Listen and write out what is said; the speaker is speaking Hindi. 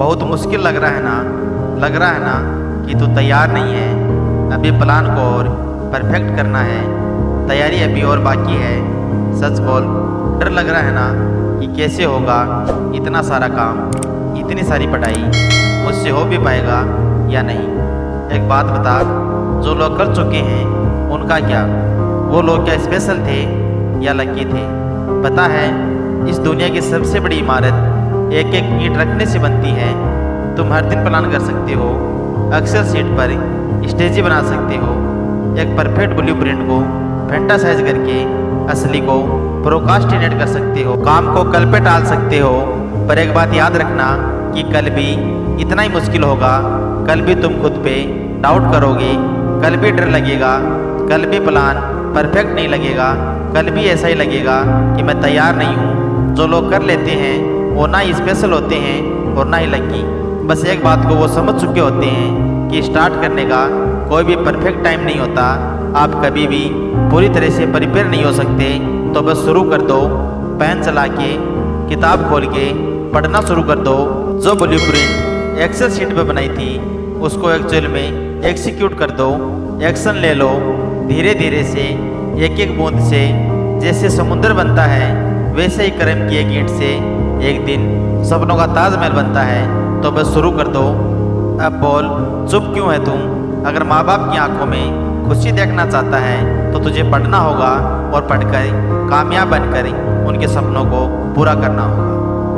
बहुत मुश्किल लग रहा है ना? लग रहा है ना कि तू तैयार नहीं है? अभी प्लान को और परफेक्ट करना है। तैयारी अभी और बाकी है। सच बोल, डर लग रहा है ना कि कैसे होगा इतना सारा काम, इतनी सारी पढ़ाई मुझसे हो भी पाएगा या नहीं? एक बात बता, जो लोग कर चुके हैं, उनका क्या? वो लोग क्या स्पेशल थे या लकी थे? पता है, इस दुनिया की सबसे बड़ी इमारत एक एक ईंट रखने से बनती है। तुम हर दिन प्लान कर सकते हो, अक्सर सीट पर स्टेजी बना सकते हो। एक परफेक्ट ब्लू प्रिंट को फैंटासाइज करके, असली को प्रोकास्टिनेट कर सकते हो। काम को कल पे टाल सकते हो, पर एक बात याद रखना कि कल भी इतना ही मुश्किल होगा। कल भी तुम खुद पे डाउट करोगे, कल भी डर लगेगा, कल भी प्लान परफेक्ट नहीं लगेगा, कल भी ऐसा ही लगेगा कि मैं तैयार नहीं हूँ। जो लोग कर लेते हैं वो ना ही स्पेशल होते हैं और ना ही लकी बस एक बात को वो समझ चुके होते हैं कि स्टार्ट करने का कोई भी परफेक्ट टाइम नहीं होता। आप कभी भी पूरी तरह से प्रिपेयर नहीं हो सकते तो बस शुरू कर दो पेन चला के, किताब खोल के, पढ़ना शुरू कर दो। जो ब्लू प्रिंट एक्सेल शीट पर बनाई थी, उसको एक्चुअल में एक्सिक्यूट कर दो एक्शन ले लो। धीरे धीरे से एक एक बूंद से, जैसे समुद्र बनता है, वैसे ही कर्म की एक ईंट से एक दिन सपनों का ताजमहल बनता है तो बस शुरू कर दो। अब बोल, चुप क्यों है तुम? अगर माँ बाप की आँखों में खुशी देखना चाहता है तो तुझे पढ़ना होगा और पढ़कर कामयाब बनकर उनके सपनों को पूरा करना होगा।